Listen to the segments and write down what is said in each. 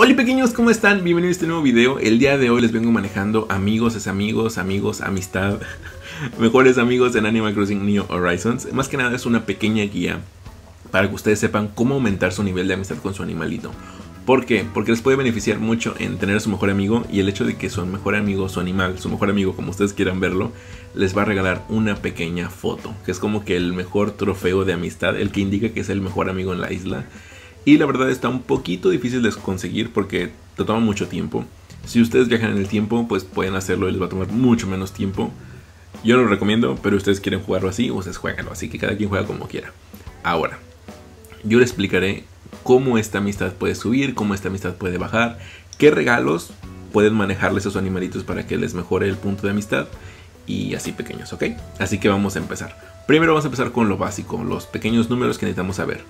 Hola pequeños, ¿cómo están? Bienvenidos a este nuevo video. El día de hoy les vengo manejando amigos es amigos, amigos, amistad, mejores amigos en Animal Crossing New Horizons. Más que nada es una pequeña guía para que ustedes sepan cómo aumentar su nivel de amistad con su animalito. ¿Por qué? Porque les puede beneficiar mucho en tener a su mejor amigo y el hecho de que su mejor amigo, su animal, su mejor amigo, como ustedes quieran verlo, les va a regalar una pequeña foto, que es como que el mejor trofeo de amistad, el que indica que es el mejor amigo en la isla. Y la verdad está un poquito difícil de conseguir porque te toma mucho tiempo. Si ustedes viajan en el tiempo, pues pueden hacerlo y les va a tomar mucho menos tiempo. Yo no lo recomiendo, pero ustedes quieren jugarlo así, ustedes jueganlo, así que cada quien juega como quiera. Ahora, yo les explicaré cómo esta amistad puede subir, cómo esta amistad puede bajar, qué regalos pueden manejarles a sus animalitos para que les mejore el punto de amistad y así pequeños, ¿ok? Así que vamos a empezar. Primero vamos a empezar con lo básico, los pequeños números que necesitamos saber.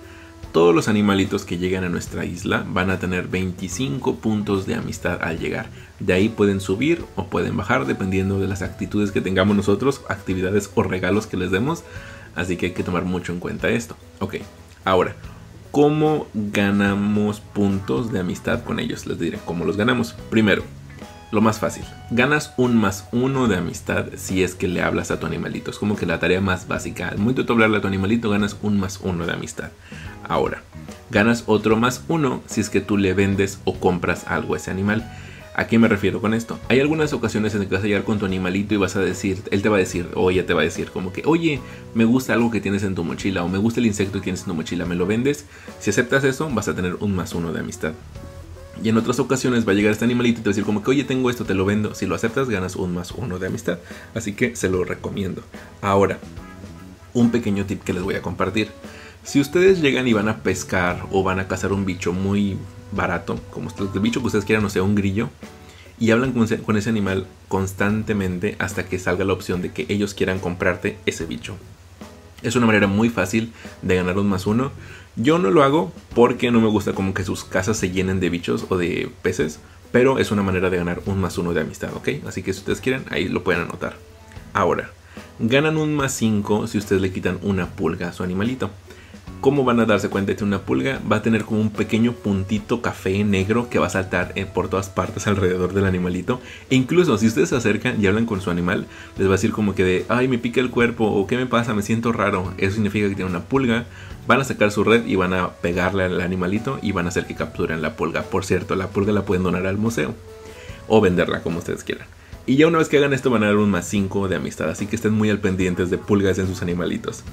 Todos los animalitos que llegan a nuestra isla van a tener 25 puntos de amistad al llegar. De ahí pueden subir o pueden bajar dependiendo de las actitudes que tengamos nosotros, actividades o regalos que les demos. Así que hay que tomar mucho en cuenta esto. Ok, ahora, ¿Cómo ganamos puntos de amistad con ellos? Les diré cómo los ganamos. Primero, lo más fácil. Ganas un más uno de amistad si es que le hablas a tu animalito. Es como que la tarea más básica. Al momento de hablarle a tu animalito, ganas un más uno de amistad. Ahora, ganas otro más uno si es que tú le vendes o compras algo a ese animal. ¿A qué me refiero con esto? Hay algunas ocasiones en que vas a llegar con tu animalito y vas a decir, él te va a decir, o ella te va a decir, como que, oye, me gusta algo que tienes en tu mochila, o me gusta el insecto que tienes en tu mochila, ¿me lo vendes? Si aceptas eso, vas a tener un más uno de amistad. Y en otras ocasiones va a llegar este animalito y te va a decir como que, oye, tengo esto, te lo vendo. Si lo aceptas, ganas un más uno de amistad. Así que se lo recomiendo. Ahora, un pequeño tip que les voy a compartir. Si ustedes llegan y van a pescar o van a cazar un bicho muy barato, como el bicho que ustedes quieran, o sea, un grillo, y hablan con con ese, animal constantemente hasta que salga la opción de que ellos quieran comprarte ese bicho. Es una manera muy fácil de ganar un más uno. Yo no lo hago porque no me gusta como que sus casas se llenen de bichos o de peces, pero es una manera de ganar un más uno de amistad, ¿ok? Así que si ustedes quieren, ahí lo pueden anotar. Ahora, ganan un más 5 si ustedes le quitan una pulga a su animalito. ¿Cómo van a darse cuenta de una pulga va a tener como un pequeño puntito café negro que va a saltar eh, por todas partes alrededor del animalito? E incluso si ustedes se acercan y hablan con su animal, les va a decir como que de, ay, me pica el cuerpo o qué me pasa, me siento raro. Eso significa que tiene una pulga. Van a sacar su red y van a pegarle al animalito y van a hacer que capturen la pulga. Por cierto, la pulga la pueden donar al museo o venderla como ustedes quieran. Y ya una vez que hagan esto van a dar un más 5 de amistad, así que estén muy al pendientes de pulgas en sus animalitos.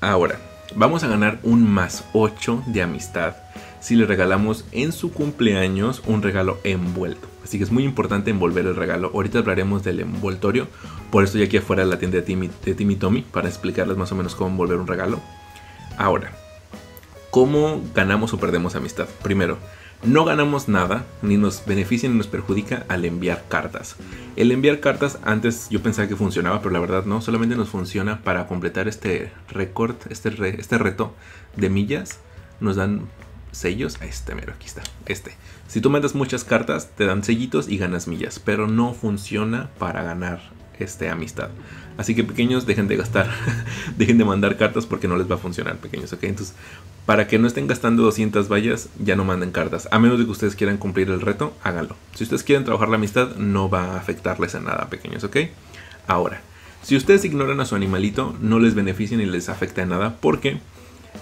Ahora, Vamos a ganar un más 8 de amistad si le regalamos en su cumpleaños un regalo envuelto. Así que es muy importante envolver el regalo. Ahorita hablaremos del envoltorio. Por eso estoy aquí afuera de la tienda de Timmy, de Timmy Tommy para explicarles más o menos cómo envolver un regalo. Ahora, ¿cómo ganamos o perdemos amistad? Primero, no ganamos nada, ni nos beneficia ni nos perjudica al enviar cartas. El enviar cartas antes yo pensaba que funcionaba, pero la verdad no, solamente nos funciona para completar este récord, este, este reto de millas. Nos dan sellos, este mero, aquí está, este. Si tú mandas muchas cartas, te dan sellitos y ganas millas, pero no funciona para ganar este, amistad. Así que pequeños, dejen de gastar, dejen de mandar cartas porque no les va a funcionar, pequeños, ¿ok? Entonces, para que no estén gastando 200 vallas, ya no manden cartas. A menos de que ustedes quieran cumplir el reto, háganlo. Si ustedes quieren trabajar la amistad, no va a afectarles en nada, pequeños, ¿ok? Ahora, si ustedes ignoran a su animalito, no les beneficia ni les afecta en nada porque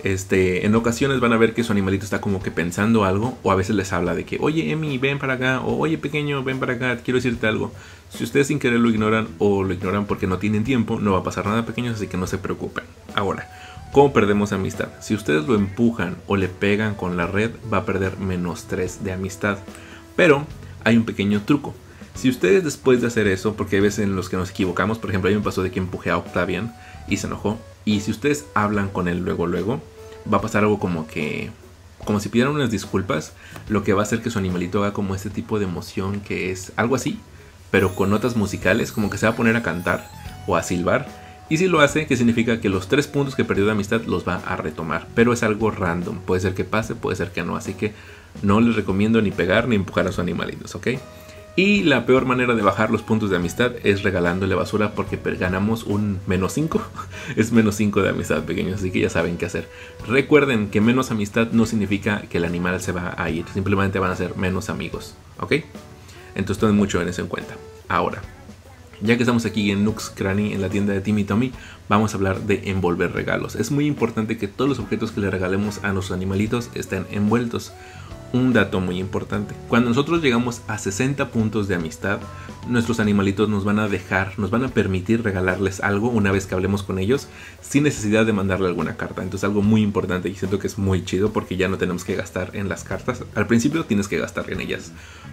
este, en ocasiones van a ver que su animalito está como que pensando algo o a veces les habla de que, oye Emi, ven para acá o oye pequeño, ven para acá, quiero decirte algo. Si ustedes sin querer lo ignoran o lo ignoran porque no tienen tiempo, no va a pasar nada pequeños, así que no se preocupen. Ahora, ¿cómo perdemos amistad? Si ustedes lo empujan o le pegan con la red, va a perder menos 3 de amistad. Pero hay un pequeño truco. Si ustedes después de hacer eso, porque hay veces en los que nos equivocamos, por ejemplo, a mí me pasó de que empujé a Octavian y se enojó, y si ustedes hablan con él luego, luego, va a pasar algo como que como si pidieran unas disculpas, lo que va a hacer que su animalito haga como este tipo de emoción que es algo así, pero con notas musicales, como que se va a poner a cantar o a silbar. Y si lo hace, ¿qué significa que los tres puntos que perdió de amistad los va a retomar. Pero es algo random, puede ser que pase, puede ser que no, así que no les recomiendo ni pegar ni empujar a sus animalitos, ¿ok? Y la peor manera de bajar los puntos de amistad es regalándole basura porque ganamos un menos 5. es menos 5 de amistad, pequeños, así que ya saben qué hacer. Recuerden que menos amistad no significa que el animal se va a ir, simplemente van a ser menos amigos, ¿ok? Entonces tomen mucho en eso en cuenta. Ahora, ya que estamos aquí en Nux Cranny, en la tienda de Timmy Tommy, vamos a hablar de envolver regalos. Es muy importante que todos los objetos que le regalemos a nuestros animalitos estén envueltos un dato muy importante. Cuando nosotros llegamos a 60 puntos de amistad, nuestros animalitos nos van a dejar, nos van a permitir regalarles algo una vez que hablemos con ellos sin necesidad de mandarle alguna carta. Entonces algo muy importante y siento que es muy chido porque ya no tenemos que gastar en las cartas. Al principio tienes que gastar en ellas,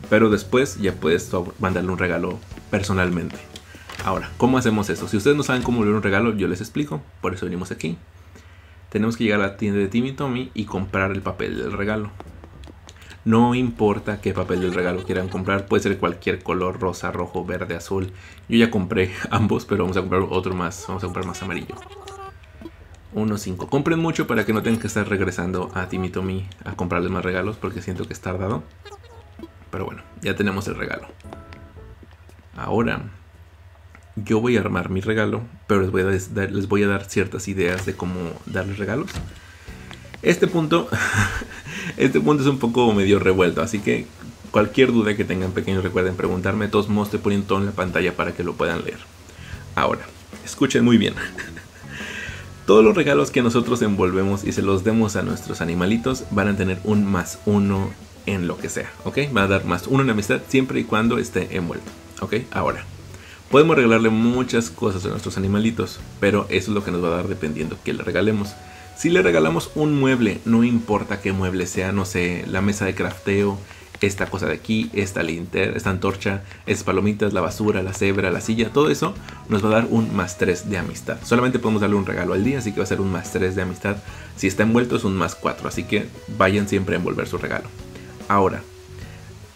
pero después ya puedes mandarle un regalo personalmente. Ahora, ¿cómo hacemos eso? Si ustedes no saben cómo volver un regalo, yo les explico. Por eso venimos aquí. Tenemos que llegar a la tienda de Timmy Tommy y comprar el papel del regalo. No importa qué papel del regalo quieran comprar, puede ser cualquier color, rosa, rojo, verde, azul. Yo ya compré ambos, pero vamos a comprar otro más, vamos a comprar más amarillo. 1.5. Compren mucho para que no tengan que estar regresando a Timmy Tommy a comprarles más regalos porque siento que es tardado. Pero bueno, ya tenemos el regalo. Ahora, yo voy a armar mi regalo, pero les voy a, les voy a dar ciertas ideas de cómo darles regalos. Este punto Este punto es un poco medio revuelto, así que cualquier duda que tengan pequeños recuerden preguntarme. Todos modos te ponen todo en la pantalla para que lo puedan leer. Ahora, escuchen muy bien. Todos los regalos que nosotros envolvemos y se los demos a nuestros animalitos van a tener un más uno en lo que sea, ¿ok? Va a dar más uno en amistad siempre y cuando esté envuelto, ¿ok? Ahora, podemos regalarle muchas cosas a nuestros animalitos, pero eso es lo que nos va a dar dependiendo que le regalemos. Si le regalamos un mueble, no importa qué mueble sea, no sé, la mesa de crafteo, esta cosa de aquí, esta linterna, esta antorcha, estas palomitas, la basura, la cebra, la silla, todo eso nos va a dar un más 3 de amistad. Solamente podemos darle un regalo al día, así que va a ser un más 3 de amistad. Si está envuelto es un más 4, así que vayan siempre a envolver su regalo. Ahora,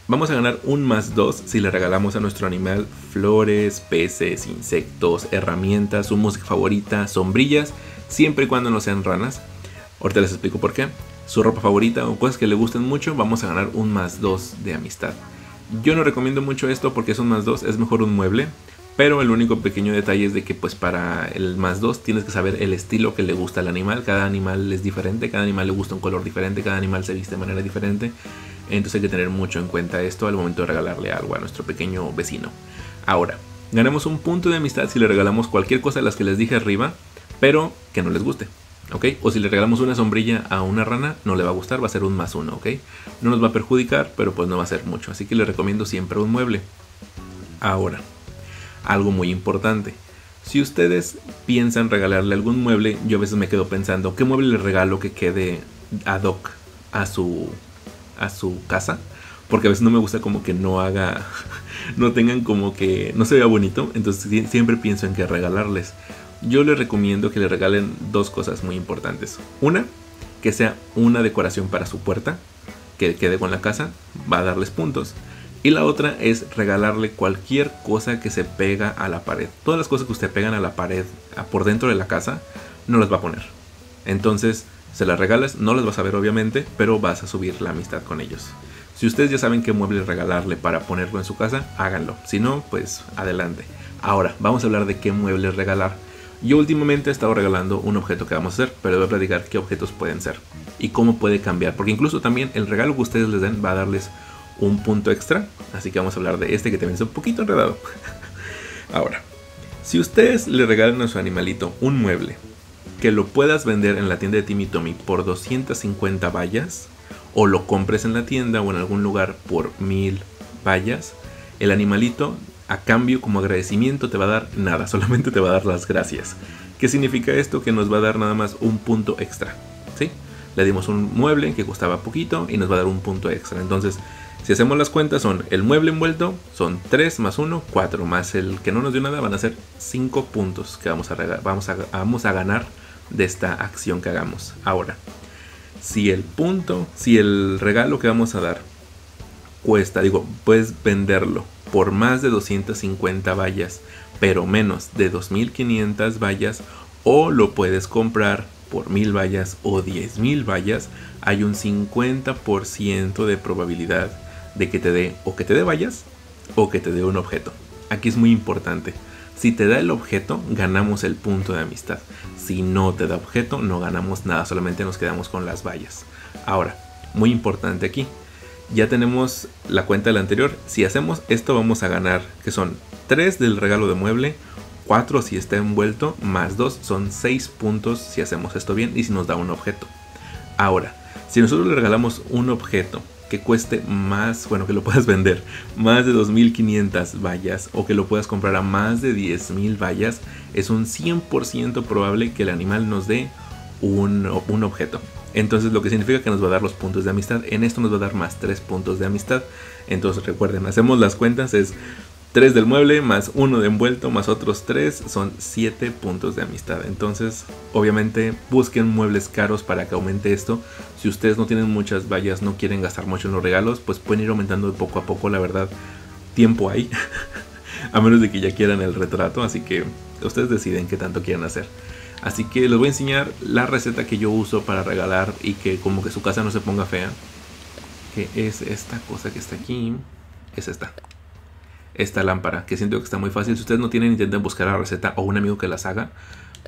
vamos a ganar un más 2 si le regalamos a nuestro animal flores, peces, insectos, herramientas, su música favorita, sombrillas siempre y cuando no sean ranas. Ahorita les explico por qué. Su ropa favorita o cosas que le gusten mucho, vamos a ganar un más 2 de amistad. Yo no recomiendo mucho esto porque es un más 2, es mejor un mueble. Pero el único pequeño detalle es de que pues para el más 2 tienes que saber el estilo que le gusta al animal. Cada animal es diferente, cada animal le gusta un color diferente, cada animal se viste de manera diferente. Entonces hay que tener mucho en cuenta esto al momento de regalarle algo a nuestro pequeño vecino. Ahora, ganamos un punto de amistad si le regalamos cualquier cosa de las que les dije arriba pero que no les guste. ¿ok? O si le regalamos una sombrilla a una rana, no le va a gustar, va a ser un más uno, ¿ok? No nos va a perjudicar, pero pues no va a ser mucho. Así que le recomiendo siempre un mueble. Ahora, algo muy importante. Si ustedes piensan regalarle algún mueble, yo a veces me quedo pensando, ¿qué mueble le regalo que quede ad hoc a su, a su casa? Porque a veces no me gusta como que no haga, no tengan como que, no se vea bonito. Entonces siempre pienso en qué regalarles yo les recomiendo que le regalen dos cosas muy importantes. Una, que sea una decoración para su puerta, que quede con la casa, va a darles puntos. Y la otra es regalarle cualquier cosa que se pega a la pared. Todas las cosas que usted pegan a la pared por dentro de la casa, no las va a poner. Entonces, se las regalas, no las vas a ver obviamente, pero vas a subir la amistad con ellos. Si ustedes ya saben qué mueble regalarle para ponerlo en su casa, háganlo. Si no, pues adelante. Ahora, vamos a hablar de qué muebles regalar. Yo últimamente he estado regalando un objeto que vamos a hacer, pero voy a platicar qué objetos pueden ser y cómo puede cambiar, porque incluso también el regalo que ustedes les den va a darles un punto extra, así que vamos a hablar de este que también es un poquito enredado. Ahora, si ustedes le regalan a su animalito un mueble que lo puedas vender en la tienda de Timmy Tommy por 250 vallas, o lo compres en la tienda o en algún lugar por 1000 vallas, el animalito a cambio como agradecimiento te va a dar nada, solamente te va a dar las gracias. ¿Qué significa esto? Que nos va a dar nada más un punto extra. ¿sí? Le dimos un mueble que costaba poquito y nos va a dar un punto extra. Entonces, si hacemos las cuentas, son el mueble envuelto, son 3 más 1, 4 más el que no nos dio nada, van a ser 5 puntos que vamos a, vamos, a, vamos a ganar de esta acción que hagamos. Ahora, si el punto, si el regalo que vamos a dar cuesta, digo, puedes venderlo por más de 250 vallas, pero menos de 2500 vallas, o lo puedes comprar por 1000 vallas o 10000 vallas, hay un 50% de probabilidad de que te dé o que te dé vallas o que te dé un objeto. Aquí es muy importante. Si te da el objeto, ganamos el punto de amistad. Si no te da objeto, no ganamos nada, solamente nos quedamos con las vallas. Ahora, muy importante aquí. Ya tenemos la cuenta del anterior. Si hacemos esto, vamos a ganar, que son 3 del regalo de mueble, 4 si está envuelto, más 2 son 6 puntos si hacemos esto bien y si nos da un objeto. Ahora, si nosotros le regalamos un objeto que cueste más, bueno, que lo puedas vender más de 2500 vallas o que lo puedas comprar a más de 10.000 vallas, es un 100% probable que el animal nos dé un, un, objeto. Entonces lo que significa que nos va a dar los puntos de amistad. En esto nos va a dar más 3 puntos de amistad. Entonces recuerden, hacemos las cuentas, es 3 del mueble más 1 de envuelto más otros 3 son 7 puntos de amistad. Entonces, obviamente, busquen muebles caros para que aumente esto. Si ustedes no tienen muchas vallas, no quieren gastar mucho en los regalos, pues pueden ir aumentando poco a poco, la verdad. Tiempo hay. a menos de que ya quieran el retrato, así que ustedes deciden qué tanto quieren hacer. Así que les voy a enseñar la receta que yo uso para regalar y que como que su casa no se ponga fea. Que es esta cosa que está aquí. Es esta esta lámpara, que siento que está muy fácil. Si ustedes no tienen, intenten buscar la receta o un amigo que las haga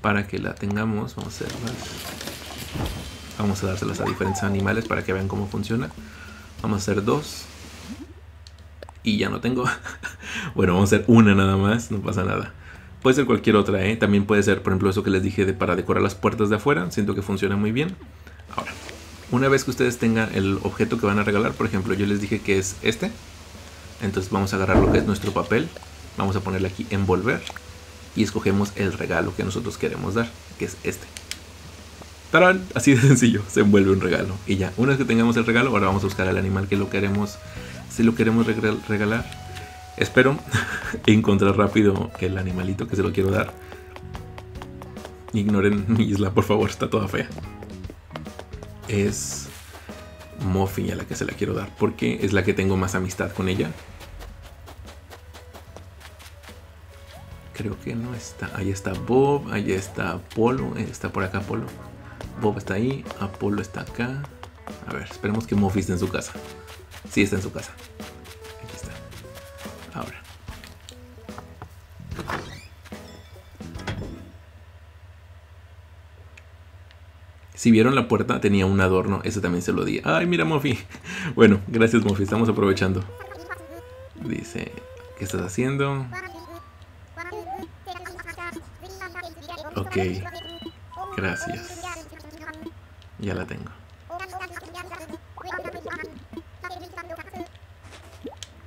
para que la tengamos. Vamos a hacerlas. Vamos a dárselas a diferentes animales para que vean cómo funciona. Vamos a hacer dos. Y ya no tengo. bueno, vamos a hacer una nada más, no pasa nada. Puede ser cualquier otra, ¿eh? También puede ser, por ejemplo, eso que les dije de para decorar las puertas de afuera. Siento que funciona muy bien. Ahora, una vez que ustedes tengan el objeto que van a regalar, por ejemplo, yo les dije que es este. Entonces vamos a agarrar lo que es nuestro papel, vamos a ponerle aquí envolver y escogemos el regalo que nosotros queremos dar, que es este. ¡Tarán! Así de sencillo, se envuelve un regalo. Y ya, una vez que tengamos el regalo, ahora vamos a buscar al animal que lo queremos, si lo queremos regalar. Espero encontrar rápido el animalito que se lo quiero dar. Ignoren mi isla, por favor, está toda fea. Es Muffy a la que se la quiero dar, porque es la que tengo más amistad con ella. Creo que no está. Ahí está Bob, ahí está Apolo, eh, está por acá Apolo. Bob está ahí, Apolo está acá. A ver, esperemos que Muffy esté en su casa. Sí está en su casa. Ahora. Si vieron la puerta, tenía un adorno. Ese también se lo di. Ay, mira, Muffy. Bueno, gracias, Muffy. Estamos aprovechando. Dice, ¿qué estás haciendo? Ok. Gracias. Ya la tengo.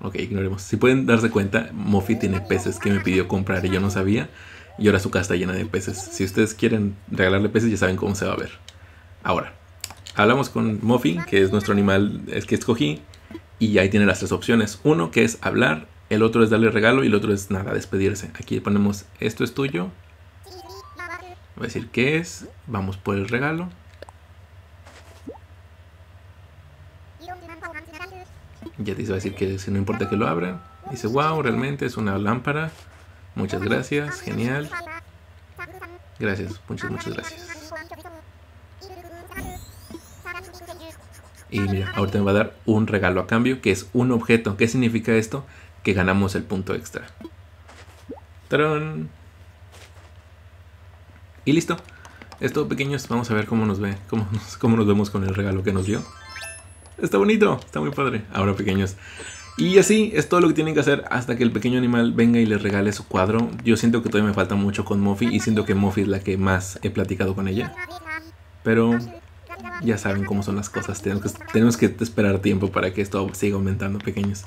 Ok, ignoremos. Si pueden darse cuenta, Muffy tiene peces que me pidió comprar y yo no sabía. Y ahora su casa está llena de peces. Si ustedes quieren regalarle peces, ya saben cómo se va a ver. Ahora, hablamos con Muffy, que es nuestro animal es que escogí, y ahí tiene las tres opciones. Uno que es hablar, el otro es darle regalo y el otro es nada, despedirse. Aquí ponemos esto es tuyo. Voy a decir qué es, vamos por el regalo. Ya te a decir que si no importa que lo abra. Dice, wow, realmente es una lámpara. Muchas gracias, genial. Gracias, muchas, muchas gracias. Y mira, ahorita me va a dar un regalo a cambio, que es un objeto. ¿Qué significa esto? Que ganamos el punto extra. ¡Tarán! Y listo. Esto, pequeños, vamos a ver cómo nos ve, cómo nos, cómo nos vemos con el regalo que nos dio. Está bonito, está muy padre. Ahora, pequeños. Y así es todo lo que tienen que hacer hasta que el pequeño animal venga y les regale su cuadro. Yo siento que todavía me falta mucho con Muffy y siento que Muffy es la que más he platicado con ella. Pero ya saben cómo son las cosas. Tenemos que, esperar tiempo para que esto siga aumentando, pequeños.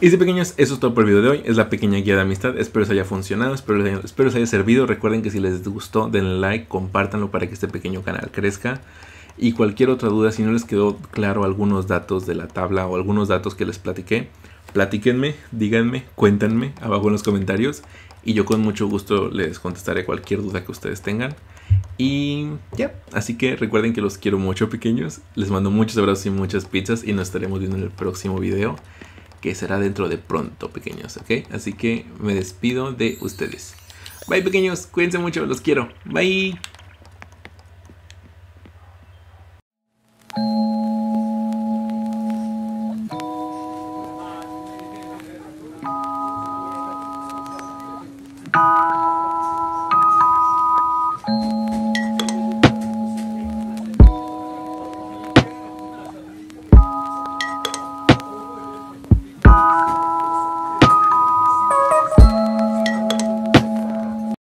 Y si pequeños, eso es todo por el video de hoy. Es la pequeña guía de amistad. Espero os haya funcionado, espero, espero os haya servido. Recuerden que si les gustó, denle like, compártanlo para que este pequeño canal crezca. Y cualquier otra duda, si no les quedó claro algunos datos de la tabla o algunos datos que les platiqué, platíquenme, díganme, cuéntanme abajo en los comentarios. Y yo con mucho gusto les contestaré cualquier duda que ustedes tengan. Y ya, así que recuerden que los quiero mucho pequeños. Les mando muchos abrazos y muchas pizzas y nos estaremos viendo en el próximo video. Que será dentro de pronto pequeños, ¿ok? Así que me despido de ustedes. Bye pequeños, cuídense mucho, los quiero. Bye.